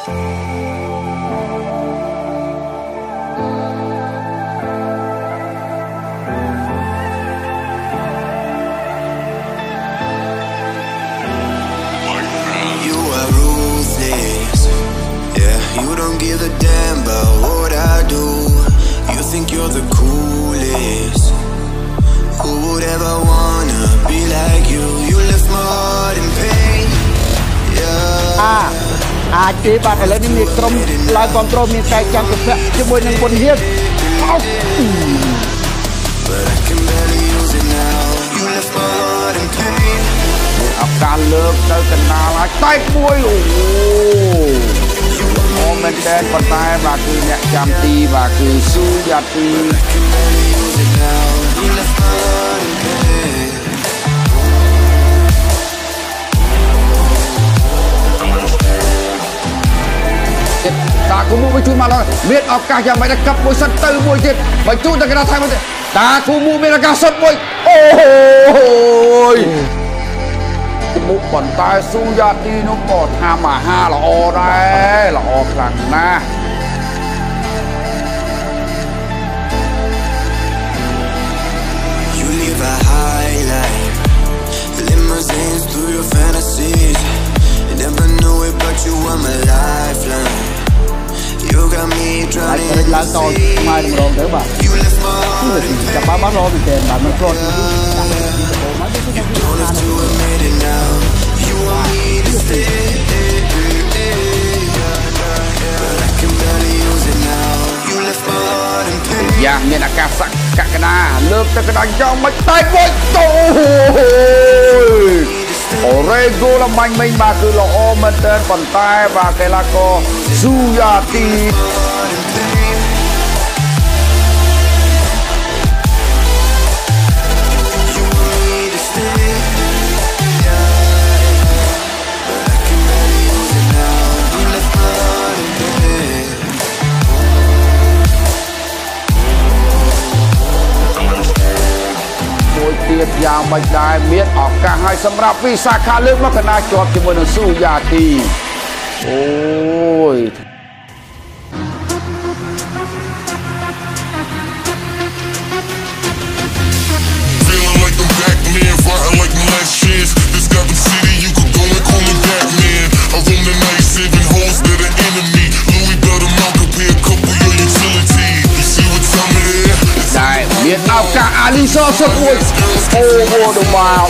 You are ruthless. Yeah, you don't give a damn about what I do. ចទេបាទឥឡូវនេះមានក្រុមឡើងគ្រប់គ្រងមានកាយចាំសុភ័ក្រជាមួយនឹងបុនហៀនអោ But I can barely use it now. You left my heart in pain. ឱកាសលើកទៅកណ្ដាលហើយតែកមួយអូអូមែនតើប៉ុន្តែបាទគឺអ្នកចាំទីបាទគឺស៊ូយ៉ាទី តតាគូមួយជួយមកឡើយមានឱកាសយ៉ាងម៉េចដែរកាប់មួយសិនទៅមួយទៀតបើជួយតែកណ្ដាលថែមទៀតតាគូមួយមានឱកាសសុតមួយអូយមុខប៉ុន្តែស៊ូយ៉ាទីនោះក៏ថាមហាល្អដែរល្អខ្លាំងណាស់ You live a high life, limousines through your fantasies. ឡើង the តស្មារ sea. តីម្ដងទៅបាទ You left my heart in ចាប់ pain. បានបានរមែនទេបាទមិនព្រត់នេះ Don't have to admit it now. You want me to stay, but I can barely use it now. You left my heart in pain. យ៉ាងមានអាកាសកកណាលើកទៅកណ្ដាលយ៉ាងមិនតែមួយទៅអូរ៉េហ្គោលមាញ់មិញបាទគឺល្អមែនទែនប៉ុន្តែបាទកីឡាករស៊ូយ៉ាទី យទៀតយ៉ាងមិនដែរមានឱកាសឲ្យសម្រាប់វិសាខាលើកមកកណ្ដាលជាប់ជាមួយនឹងស៊ូយ៉ាទីអូយ Yet I've got Ali Sauce Over the Wild.